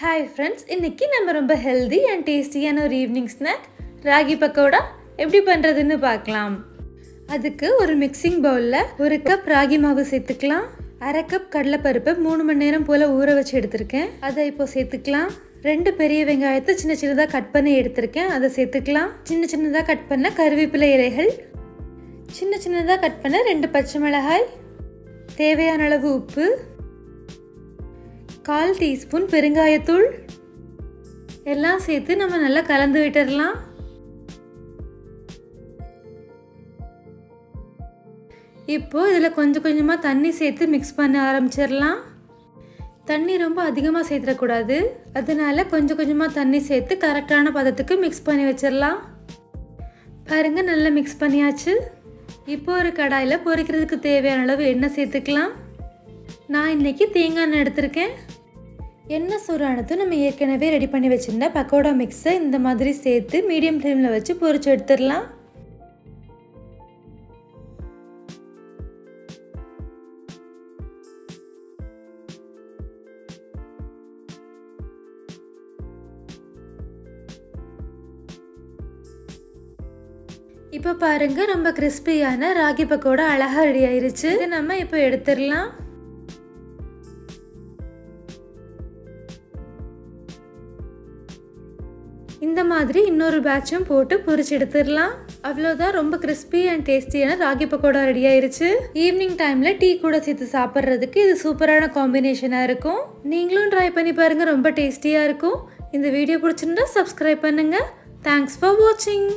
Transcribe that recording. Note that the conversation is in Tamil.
ஹாய் ஃப்ரெண்ட்ஸ் இன்னைக்கு நம்ம ரொம்ப ஹெல்தி அண்ட் டேஸ்டியான ஒரு ஈவினிங் ஸ்நாக் ராகி பக்கோடா? எப்படி பண்ணுறதுன்னு பார்க்கலாம். அதுக்கு ஒரு மிக்சிங் பவுலில் ஒரு கப் ராகி மாவு சேர்த்துக்கலாம். அரை கப் கடலைப்பருப்பை மூணு மணி நேரம் போல் ஊற வச்சு எடுத்திருக்கேன். அதை இப்போ சேர்த்துக்கலாம். ரெண்டு பெரிய வெங்காயத்தை சின்ன சின்னதாக கட் பண்ணி எடுத்திருக்கேன். அதை சேர்த்துக்கலாம். சின்ன சின்னதாக கட் பண்ண கருவேப்பிலை இலைகள். சின்ன சின்னதாக கட் பண்ண ரெண்டு பச்சை மிளகாய். தேவையான அளவு உப்பு. கால் டீஸ்பூன் பெருங்காயத்தூள். எல்லாம் சேர்த்து நம்ம நல்லா கலந்து விட்டுடலாம் இப்போது இதில் கொஞ்சம் கொஞ்சமாக தண்ணி சேர்த்து மிக்ஸ் பண்ண ஆரம்பிச்சிடலாம். தண்ணி ரொம்ப அதிகமாக சேர்த்துடக்கூடாது. அதனால கொஞ்சம் கொஞ்சமாக தண்ணி சேர்த்து கரெக்டான பதத்துக்கு மிக்ஸ் பண்ணி வச்சிடலாம். பாருங்கள் நல்லா மிக்ஸ் பண்ணியாச்சு. இப்போ ஒரு கடாயில் பொரிக்கிறதுக்கு தேவையான அளவு எண்ணெய் சேர்த்துக்கலாம். நான் இன்றைக்கி தேங்காய் எண்ணெய் எடுத்திருக்கேன். எண்ணெய் சூறானதும் நம்ம ஏற்கனவே ரெடி பண்ணி வச்சுருந்த பக்கோடா மிக்ஸை இந்த மாதிரி சேர்த்து மீடியம் ஃப்ளேமில் வச்சு பொறிச்சு எடுத்துடலாம். இப்போ பாருங்க ரொம்ப கிறிஸ்பியான ராகி பக்கோடா அழகா ரெடி ஆயிருச்சு. இது நம்ம இப்போ எடுத்துடலாம். இந்த மாதிரி இன்னொரு பேட்சும் போட்டு பொரிச்சு எடுத்துடலாம். அவ்வளோதான் ரொம்ப கிறிஸ்பி அண்ட் டேஸ்டியான ராகி பக்கோடா ரெடி ஆயிருச்சு. ஈவினிங் டைம்ல டீ கூட சேர்த்து சாப்பிட்றதுக்கு இது சூப்பரான காம்பினேஷனாக இருக்கும். நீங்களும் ட்ரை பண்ணி பாருங்க ரொம்ப டேஸ்டியாக இருக்கும். இந்த வீடியோ பிடிச்சிருந்தா சப்ஸ்கிரைப் பண்ணுங்க. தேங்க்ஸ் ஃபார் வாட்சிங்